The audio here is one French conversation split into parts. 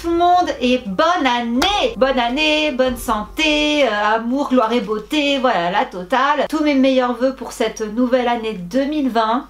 Tout le monde et bonne année Bonne année, bonne santé, euh, amour, gloire et beauté, voilà la totale. Tous mes meilleurs voeux pour cette nouvelle année 2020.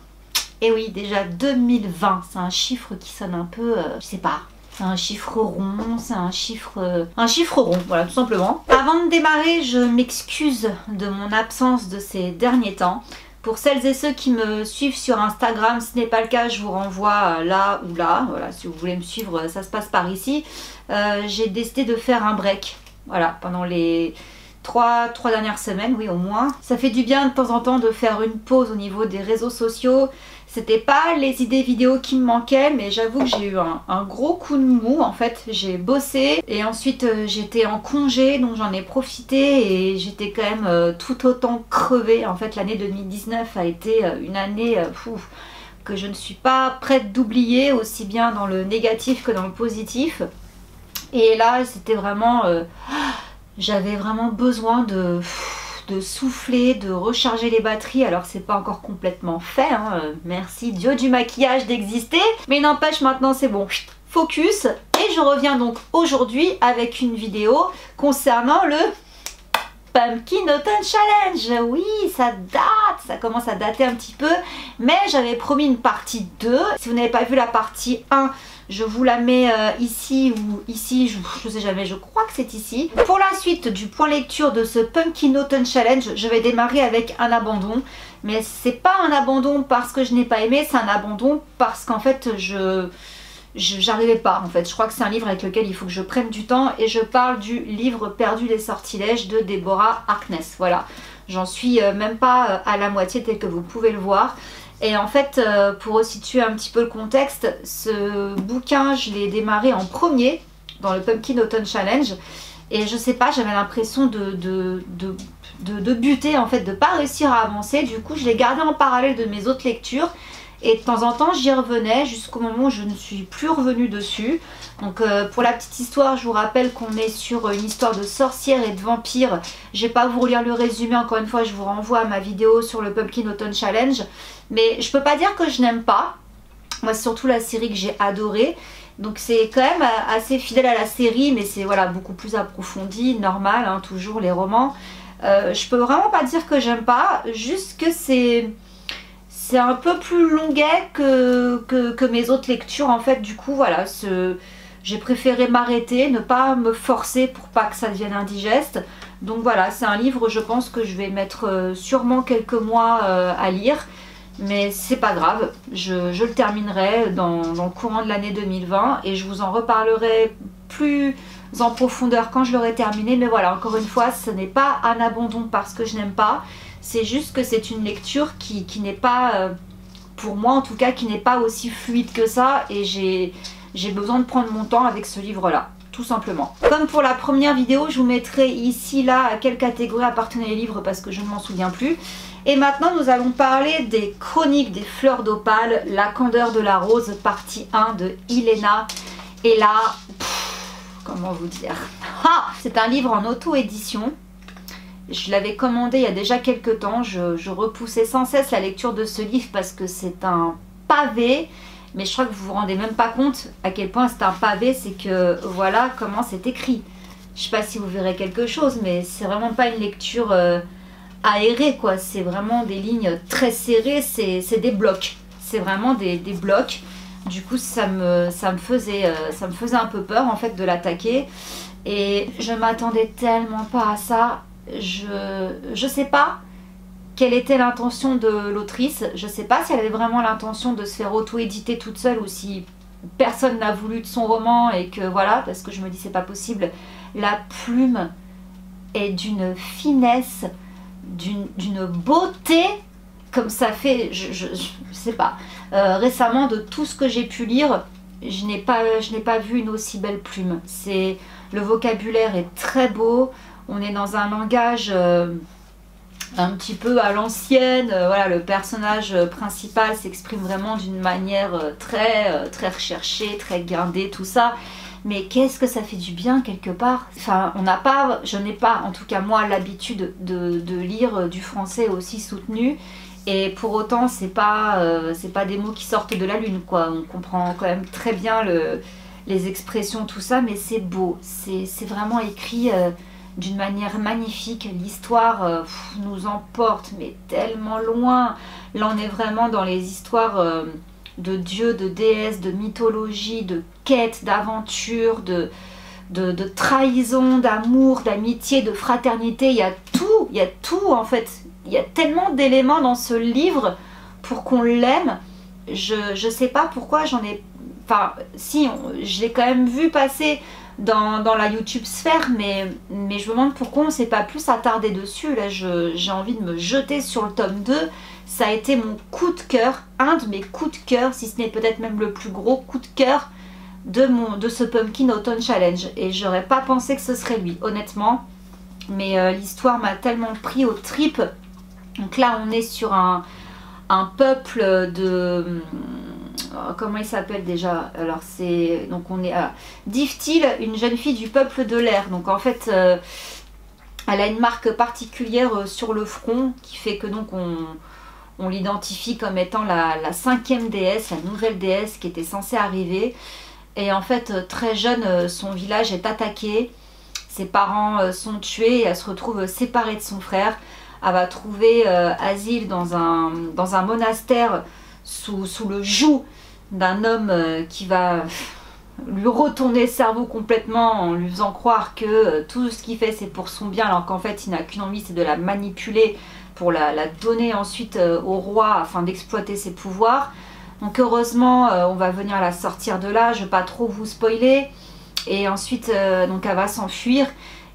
Et oui, déjà 2020, c'est un chiffre qui sonne un peu, euh, je sais pas, c'est un chiffre rond, c'est un chiffre euh, un chiffre rond, voilà tout simplement. Avant de démarrer, je m'excuse de mon absence de ces derniers temps. Pour celles et ceux qui me suivent sur Instagram, ce n'est pas le cas, je vous renvoie là ou là. Voilà, si vous voulez me suivre, ça se passe par ici. Euh, j'ai décidé de faire un break. Voilà, pendant les trois, trois dernières semaines, oui au moins. Ça fait du bien de temps en temps de faire une pause au niveau des réseaux sociaux. C'était pas les idées vidéo qui me manquaient, mais j'avoue que j'ai eu un, gros coup de mou en fait. J'ai bossé et ensuite euh, j'étais en congé, donc j'en ai profité et j'étais quand même euh, tout autant crevée. En fait, l'année 2019 a été euh, une année que je ne suis pas prête d'oublier, aussi bien dans le négatif que dans le positif. Et là, c'était vraiment... J'avais vraiment besoin de de souffler, de recharger les batteries. Alors c'est pas encore complètement fait, hein. Merci Dieu du maquillage d'exister. Mais n'empêche maintenant c'est bon, focus. Et je reviens donc aujourd'hui avec une vidéo concernant le Pumpkin Autumn Challenge Oui, ça date, ça commence à dater un petit peu, mais j'avais promis une partie 2. Si vous n'avez pas vu la partie 1, je vous la mets euh, ici ou ici, je, ne sais jamais, je crois que c'est ici. Pour la suite du point lecture de ce Pumpkin Autumn Challenge, je vais démarrer avec un abandon. Mais c'est pas un abandon parce que je n'ai pas aimé, c'est un abandon parce qu'en fait je j'arrivais pas en fait. Je crois que c'est un livre avec lequel il faut que je prenne du temps et je parle du livre Perdu les sortilèges de Deborah Harkness. Voilà, j'en suis euh, même pas euh, à la moitié tel que vous pouvez le voir. Et en fait, euh, pour situer un petit peu le contexte, ce bouquin, je l'ai démarré en premier dans le Pumpkin Autumn Challenge. Et je sais pas, j'avais l'impression de, de, de, buter, en fait, de pas réussir à avancer. Du coup, je l'ai gardé en parallèle de mes autres lectures. Et de temps en temps, j'y revenais jusqu'au moment où je ne suis plus revenue dessus. Donc euh, pour la petite histoire, je vous rappelle qu'on est sur une histoire de sorcière et de vampire. Je vais pas vous relire le résumé, encore une fois, je vous renvoie à ma vidéo sur le Pumpkin Autumn Challenge. Mais je peux pas dire que je n'aime pas. Moi, c'est surtout la série que j'ai adorée. Donc c'est quand même assez fidèle à la série, mais c'est voilà beaucoup plus approfondi, normal, hein, toujours les romans. Euh, je peux vraiment pas dire que j'aime pas, juste que c'est c'est un peu plus longuet que, mes autres lectures en fait du coup voilà j'ai préféré m'arrêter ne pas me forcer pour pas que ça devienne indigeste. Donc voilà c'est un livre je pense que je vais mettre euh, sûrement quelques mois euh, à lire mais c'est pas grave. Je, le terminerai dans, le courant de l'année 2020 et je vous en reparlerai plus en profondeur quand je l'aurai terminé. Mais voilà encore une fois ce n'est pas un abandon parce que je n'aime pas c'est juste que c'est une lecture qui, n'est pas, euh, pour moi en tout cas, qui n'est pas aussi fluide que ça et j'ai besoin de prendre mon temps avec ce livre-là tout simplement. Comme pour la première vidéo, je vous mettrai ici, là, à quelle catégorie appartenaient les livres parce que je ne m'en souviens plus. Et maintenant, nous allons parler des chroniques des fleurs d'opale, La candeur de la rose, partie 1 de Ilena. Et là, comment vous dire? Ah C'est un livre en auto-édition. Je l'avais commandé il y a déjà quelques temps. Je, repoussais sans cesse la lecture de ce livre parce que c'est un pavé. Mais je crois que vous vous rendez même pas compte à quel point c'est un pavé. C'est que voilà comment c'est écrit. Je sais pas si vous verrez quelque chose, mais c'est vraiment pas une lecture euh, aérée quoi. C'est vraiment des lignes très serrées. C'est des blocs. C'est vraiment des, blocs. Du coup, ça me, ça, me faisait, euh, ça me faisait un peu peur en fait de l'attaquer. Et je m'attendais tellement pas à ça je je sais pas quelle était l'intention de l'autrice. Je sais pas si elle avait vraiment l'intention de se faire auto-éditer toute seule ou si personne n'a voulu de son roman et que voilà, parce que je me dis c'est pas possible. La plume est d'une finesse, d'une beauté comme ça fait, je, je, sais pas. Euh, récemment, de tout ce que j'ai pu lire, je n'ai pas, pas vu une aussi belle plume. C'est le vocabulaire est très beau on est dans un langage euh, un petit peu à l'ancienne. Euh, voilà, le personnage principal s'exprime vraiment d'une manière euh, très, recherchée, très gardée, tout ça. Mais qu'est-ce que ça fait du bien quelque part? On n'a pas, je n'ai pas, en tout cas moi, l'habitude de, lire du français aussi soutenu. Et pour autant, c'est pas, pas des mots qui sortent de la lune, quoi. On comprend quand même très bien le, les expressions, tout ça, mais c'est beau. C'est vraiment écrit euh, d'une manière magnifique. L'histoire euh, nous emporte, mais tellement loin. Là, on est vraiment dans les histoires euh, de dieux, de déesses, de mythologie, de quêtes, d'aventures, de, de, de, trahison, d'amour, d'amitié, de fraternité. Il y a tout, il y a tout en fait. Il y a tellement d'éléments dans ce livre pour qu'on l'aime. Je ne sais pas pourquoi j'en ai Enfin, si, je l'ai quand même vu passer dans, la YouTube sphère, mais, mais je me demande pourquoi on ne s'est pas plus attardé dessus. Là, j'ai envie de me jeter sur le tome 2. Ça a été mon coup de cœur, un de mes coups de cœur, si ce n'est peut-être même le plus gros coup de cœur de, mon, de ce Pumpkin Autumn Challenge. Et j'aurais pas pensé que ce serait lui, honnêtement. Mais euh, l'histoire m'a tellement pris aux tripes. Donc là, on est sur un, un peuple de comment il s'appelle déjà Alors c'est donc on est à Diftil, une jeune fille du peuple de l'air. Donc en fait, euh, elle a une marque particulière euh, sur le front qui fait que donc on, on l'identifie comme étant la, cinquième déesse, la nouvelle déesse qui était censée arriver. Et en fait, très jeune, son village est attaqué. Ses parents sont tués et elle se retrouve séparée de son frère. Elle va trouver asile dans un, dans un monastère sous, le joug d'un homme euh, qui va lui retourner le cerveau complètement en lui faisant croire que euh, tout ce qu'il fait c'est pour son bien alors qu'en fait il n'a qu'une envie c'est de la manipuler pour la, donner ensuite euh, au roi afin d'exploiter ses pouvoirs. Donc heureusement on va venir la sortir de là, je ne vais pas trop vous spoiler. Et ensuite donc elle va s'enfuir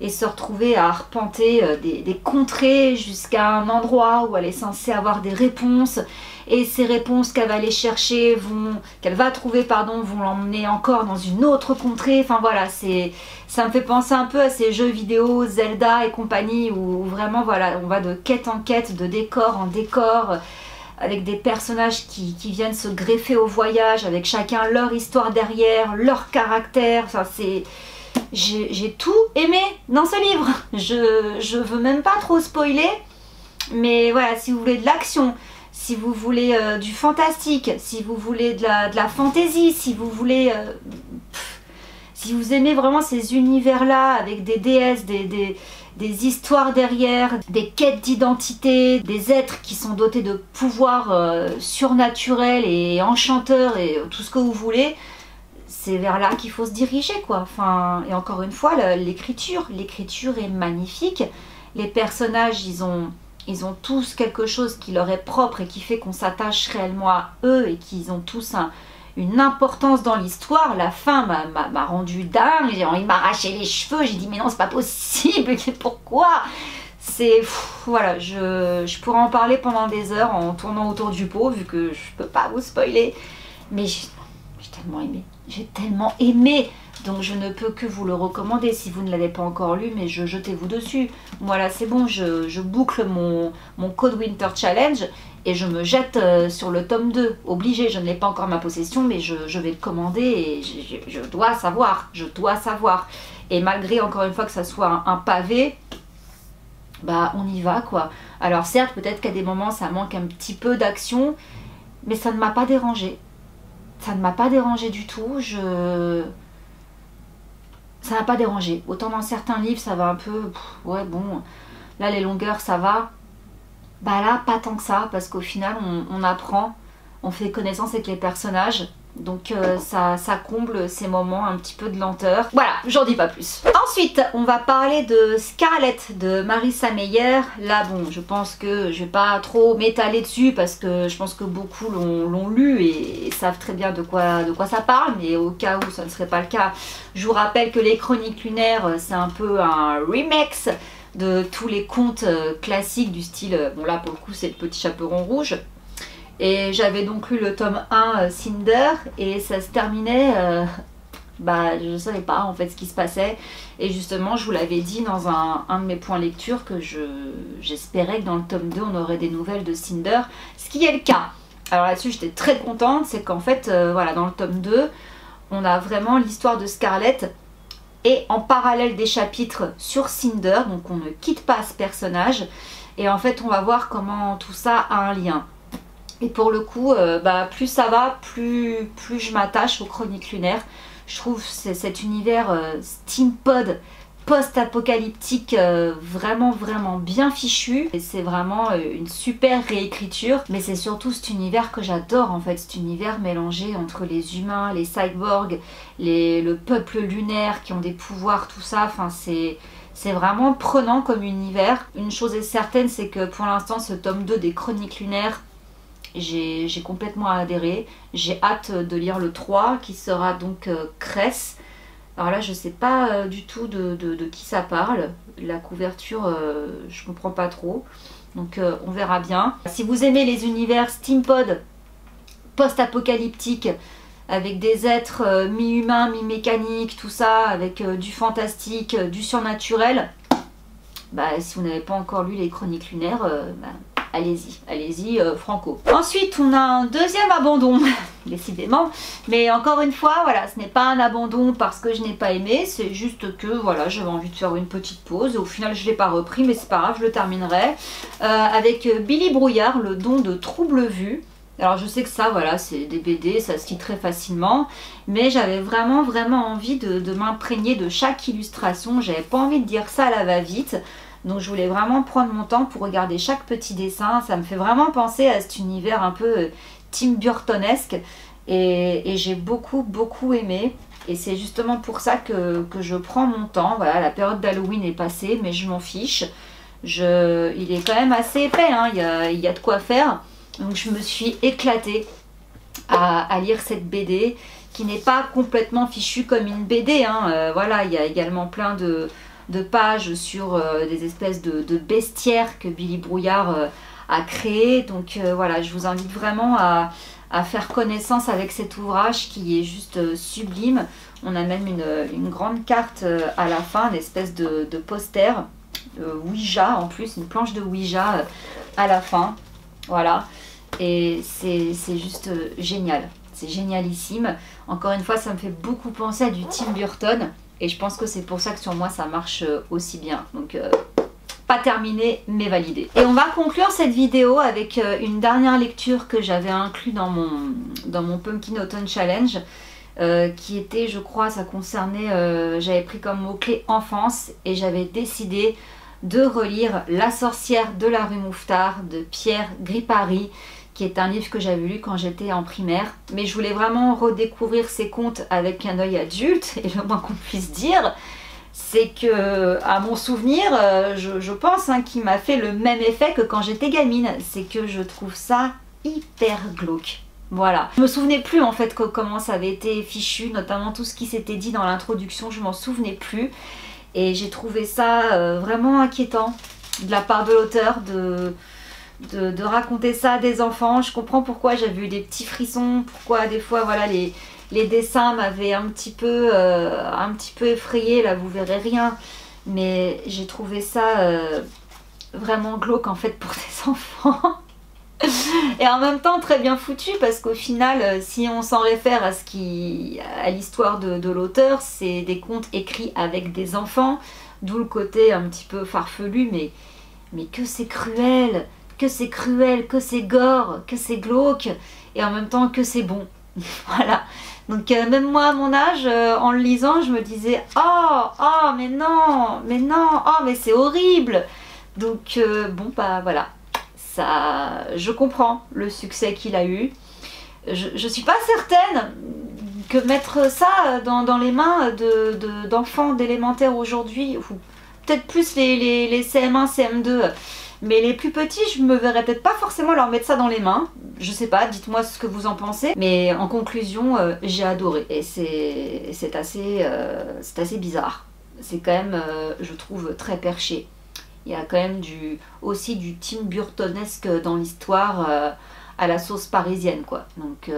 et se retrouver à arpenter des, des contrées jusqu'à un endroit où elle est censée avoir des réponses. Et ces réponses qu'elle va aller chercher vont qu'elle va trouver pardon vont l'emmener encore dans une autre contrée. Enfin voilà c'est ça me fait penser un peu à ces jeux vidéo Zelda et compagnie où, vraiment voilà on va de quête en quête de décor en décor avec des personnages qui, viennent se greffer au voyage avec chacun leur histoire derrière leur caractère. Enfin c'est j'ai tout aimé dans ce livre. Je, je veux même pas trop spoiler mais voilà si vous voulez de l'action si vous voulez euh, du fantastique, si vous voulez de la, de fantaisie, si vous voulez... Euh, si vous aimez vraiment ces univers-là avec des déesses, des, histoires derrière, des quêtes d'identité, des êtres qui sont dotés de pouvoirs euh, surnaturels et enchanteurs et tout ce que vous voulez, c'est vers là qu'il faut se diriger quoi. Enfin, et encore une fois, l'écriture, l'écriture est magnifique. Les personnages, ils ont ils ont tous quelque chose qui leur est propre et qui fait qu'on s'attache réellement à eux et qu'ils ont tous une importance dans l'histoire. La fin m'a rendu dingue, il m'a arraché les cheveux, j'ai dit mais non c'est pas possible, pourquoi? C'est voilà, je, je, pourrais en parler pendant des heures en tournant autour du pot vu que je peux pas vous spoiler, mais j'ai tellement aimé, j'ai tellement aimé donc je ne peux que vous le recommander si vous ne l'avez pas encore lu, mais je jetez-vous dessus. Voilà, c'est bon, je, boucle mon, Code Winter Challenge et je me jette euh, sur le tome 2. Obligé, je ne l'ai pas encore ma possession, mais je, vais le commander et je, dois savoir, je dois savoir. Et malgré, encore une fois, que ça soit un, pavé, bah on y va quoi. Alors certes, peut-être qu'à des moments ça manque un petit peu d'action, mais ça ne m'a pas dérangé. Ça ne m'a pas dérangé du tout. Je ça n'a pas dérangé. Autant dans certains livres, ça va un peu, ouais, bon, là les longueurs, ça va. Bah là, pas tant que ça, parce qu'au final, on, apprend, on fait connaissance avec les personnages. Donc euh, ça, comble ces moments un petit peu de lenteur. Voilà, j'en dis pas plus. Ensuite, on va parler de Scarlett de Marissa Meyer. Là, bon, je pense que je vais pas trop m'étaler dessus parce que je pense que beaucoup l'ont lu et, savent très bien de quoi, de quoi ça parle. Mais au cas où ça ne serait pas le cas, je vous rappelle que les Chroniques lunaires, c'est un peu un remix de tous les contes euh, classiques du style, euh, bon là pour le coup c'est le petit chaperon rouge, et j'avais donc lu le tome 1 euh, Cinder et ça se terminait, euh, bah je ne savais pas en fait ce qui se passait. Et justement je vous l'avais dit dans un, de mes points lecture que j'espérais que dans le tome 2 on aurait des nouvelles de Cinder, ce qui est le cas. Alors là-dessus j'étais très contente, c'est qu'en fait euh, voilà dans le tome 2 on a vraiment l'histoire de Scarlett et en parallèle des chapitres sur Cinder, donc on ne quitte pas ce personnage. Et en fait on va voir comment tout ça a un lien. Et pour le coup, euh, bah, plus ça va, plus, je m'attache aux chroniques lunaires. Je trouve cet univers steampod post-apocalyptique euh, vraiment vraiment bien fichu et c'est vraiment euh, une super réécriture mais c'est surtout cet univers que j'adore en fait cet univers mélangé entre les humains, les cyborgs, les, le peuple lunaire qui ont des pouvoirs tout ça enfin c'est c'est vraiment prenant comme univers. Une chose est certaine, c'est que pour l'instant, ce tome 2 des Chroniques lunaires, j'ai complètement adhéré. J'ai hâte de lire le 3, qui sera donc euh. Alors là, je sais pas euh, du tout de, qui ça parle. La couverture, euh, je comprends pas trop. Donc euh, on verra bien. Si vous aimez les univers steampod post-apocalyptiques, avec des êtres mi-humains, mi-mécaniques, tout ça, avec du fantastique, du surnaturel, bah, si vous n'avez pas encore lu les chroniques lunaires, bah, allez-y, allez-y, euh, franco. Ensuite, on a un deuxième abandon, décidément. Mais encore une fois, voilà, ce n'est pas un abandon parce que je n'ai pas aimé, c'est juste que, voilà, j'avais envie de faire une petite pause. Au final, je ne l'ai pas repris, mais c'est pas grave, je le terminerai. Euh, avec Billy Brouillard, le don de Trouble Vue. Alors je sais que ça, voilà, c'est des BD, ça se lit très facilement, mais j'avais vraiment, vraiment envie de, de m'imprégner de chaque illustration. J'avais pas envie de dire ça à la va-vite. Donc je voulais vraiment prendre mon temps pour regarder chaque petit dessin. Ça me fait vraiment penser à cet univers un peu euh, Tim Burtonesque. Et, j'ai beaucoup, beaucoup aimé. Et c'est justement pour ça que, je prends mon temps. Voilà, la période d'Halloween est passée, mais je m'en fiche. Je, il est quand même assez épais, hein. il, y a, il, y a, de quoi faire. Donc je me suis éclatée à, lire cette BD qui n'est pas complètement fichue comme une BD. Hein. Euh, voilà, il y a également plein de, de pages sur euh, des espèces de, bestiaires que Billy Brouillard euh, a créé. Donc euh, voilà, je vous invite vraiment à, faire connaissance avec cet ouvrage qui est juste sublime. On a même une, grande carte à la fin, une espèce de, poster, Ouija en plus, une planche de Ouija à la fin. Voilà, et c'est juste génial. C'est génialissime. Encore une fois, ça me fait beaucoup penser à du Tim Burton. Et je pense que c'est pour ça que sur moi ça marche euh, aussi bien. Donc euh, pas terminé mais validé. Et on va conclure cette vidéo avec euh, une dernière lecture que j'avais inclus dans mon, dans mon Pumpkin Autumn Challenge. qui était, je crois, ça concernait, j'avais pris comme mot-clé enfance et j'avais décidé de relire La sorcière de la rue Mouffetard de Pierre Gripari qui est un livre que j'avais lu quand j'étais en primaire. Mais je voulais vraiment redécouvrir ces contes avec un œil adulte, et le moins qu'on puisse dire, c'est que, à mon souvenir, euh, je, pense hein, qu'il m'a fait le même effet que quand j'étais gamine. C'est que je trouve ça hyper glauque. Voilà. Je me souvenais plus en fait comment ça avait été fichu, notamment tout ce qui s'était dit dans l'introduction, je m'en souvenais plus. Et j'ai trouvé ça euh, vraiment inquiétant de la part de l'auteur de, raconter ça à des enfants. Je comprends pourquoi j'avais eu des petits frissons, pourquoi des fois voilà les, les dessins m'avaient un petit peu euh, un petit peu effrayé. Là vous verrez rien, mais j'ai trouvé ça euh, vraiment glauque en fait pour des enfants. Et en même temps très bien foutu parce qu'au final, euh, si on s'en réfère à ce qui, à l'histoire de, de l'auteur, c'est des contes écrits avec des enfants, d'où le côté un petit peu farfelu, mais mais que c'est cruel, que c'est cruel, que c'est gore, que c'est glauque, et en même temps que c'est bon. voilà. Donc euh, même moi à mon âge, euh, en le lisant, je me disais oh oh mais non mais non oh mais c'est horrible. Donc euh, bon bah voilà, ça, je comprends le succès qu'il a eu. Je, je suis pas certaine que mettre ça dans, les mains d'enfants de, d'élémentaire aujourd'hui, ou peut-être plus les CM1, CM2 mais les plus petits, je me verrais peut-être pas forcément leur mettre ça dans les mains. Je sais pas, dites-moi ce que vous en pensez. Mais en conclusion, euh, j'ai adoré. Et c'est assez, euh, bizarre. C'est quand même, euh, je trouve, très perché. Il y a quand même aussi du Tim Burtonesque dans l'histoire à la sauce parisienne, quoi. Donc,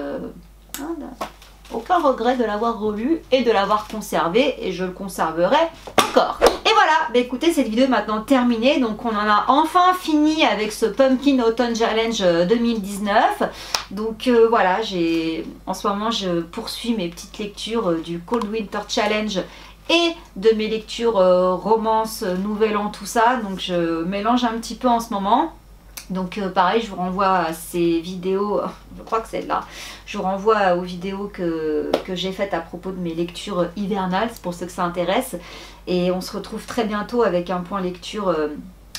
aucun regret de l'avoir relu et de l'avoir conservé. Et je le conserverai encore. Voilà, bah écoutez, cette vidéo est maintenant terminée. Donc on en a enfin fini avec ce Pumpkin Autumn Challenge 2019. Euh, donc euh, voilà, j'ai en ce moment je poursuis mes petites lectures euh, du Cold Winter Challenge et de mes lectures romance, nouvel an, tout ça. Donc je mélange un petit peu en ce moment. Donc euh, pareil, je vous renvoie à ces vidéos, je crois que c'est là, je vous renvoie aux vidéos que, j'ai faites à propos de mes lectures hivernales, pour ceux que ça intéresse. Et on se retrouve très bientôt avec un point lecture euh,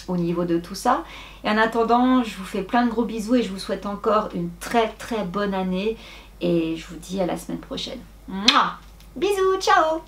au niveau de tout ça. Et en attendant, je vous fais plein de gros bisous et je vous souhaite encore une très très bonne année. Et je vous dis à la semaine prochaine. Bisous, ciao